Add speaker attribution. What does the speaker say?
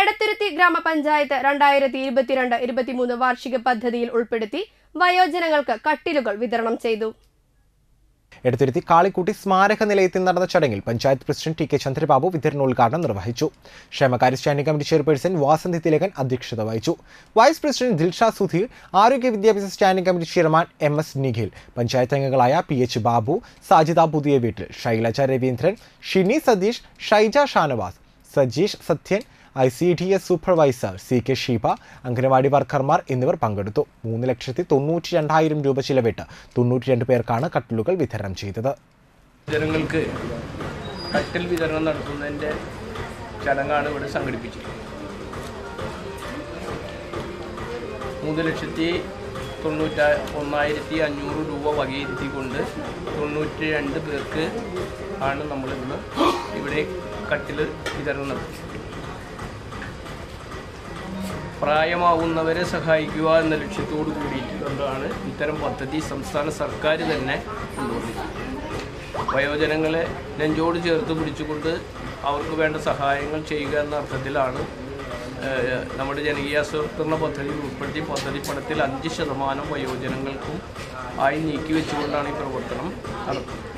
Speaker 1: എടത്തുരുത്തി ഗ്രാമപഞ്ചായത്ത് രണ്ടായിരത്തി ഇരുപത്തിരണ്ട് ഇരുപത്തിമൂന്ന് വാർഷിക പദ്ധതിയിൽ ഉൾപ്പെടുത്തി വയോജനങ്ങൾക്ക് കട്ടിലുകൾ വിതരണം ചെയ്തു.
Speaker 2: എടുത്തിരുത്തി കാളിക്കുട്ടി സ്മാരക നിലയത്തിൽ നടന്ന ചടങ്ങിൽ panchayat president T K Chandrababu വിതരണോദ്ഘാടനം നിർവഹിച്ചു. ക്ഷേമകാര്യ standing committee chairperson Vasanthi Thilakan അധ്യക്ഷത വഹിച്ചു. വൈസ് പ്രസിഡന്റ് ദിൽഷാ സുധീർ ആരോഗ്യ വിദ്യാഭ്യാസ standing committee chairman M S Nikhil panchayat അംഗങ്ങളായ പി എച്ച് ബാബു സാജിദ പുതിയ വീട്ടിൽ Shailaja Raveendran Shini Satheesh Shaija Shanavas Sajeesh Sathyan I C D S supervisor C K Sheeba anganwadi വർക്കർമാർ എന്നിവർ പങ്കെടുത്തു. മൂന്ന് ലക്ഷത്തി തൊണ്ണൂറ്റി രണ്ടായിരം രൂപ ചിലവിട്ട് തൊണ്ണൂറ്റി രണ്ട് പേർക്കാണ് കട്ടിലുകൾ വിതരണം ചെയ്തത്.
Speaker 3: ജനങ്ങൾക്ക് കട്ടിൽ വിതരണം നടത്തുന്നതിന്റെ ചടങ്ങാണ് ഇവിടെ സംഘടിപ്പിച്ചത് മൂന്ന് ലക്ഷത്തി തൊണ്ണൂറ്റ ഒന്നായിരത്തി അഞ്ഞൂറ് രൂപ വകയിരുത്തിക്കൊണ്ട് തൊണ്ണൂറ്റി രണ്ട് പേർക്ക് ആണ് നമ്മളിന്ന് ഇവിടെ കട്ടിൽ വിതരണം നടത്തുന്നത് പ്രായമാവുന്നവരെ സഹായിക്കുക എന്ന ലക്ഷ്യത്തോടു കൂടിയിട്ടുള്ളതാണ് ഇത്തരം പദ്ധതി സംസ്ഥാന സർക്കാർ തന്നെ കൊണ്ടുവന്നിരിക്കുന്നത്. വയോജനങ്ങളെ നെഞ്ചോട് ചേർത്ത് പിടിച്ചുകൊണ്ട് അവർക്ക് വേണ്ട സഹായങ്ങൾ ചെയ്യുക എന്ന അർത്ഥത്തിലാണ് നമ്മുടെ നമ്മുടെ ജനകീയാസൂത്രണ പദ്ധതി ഉൾപ്പെടുത്തി പദ്ധതി പണത്തിൽ അഞ്ച് ശതമാനം വയോജനങ്ങൾക്കും ആയി നീക്കി വെച്ചുകൊണ്ടാണ് ഈ പ്രവർത്തനം നടത്തുന്നത്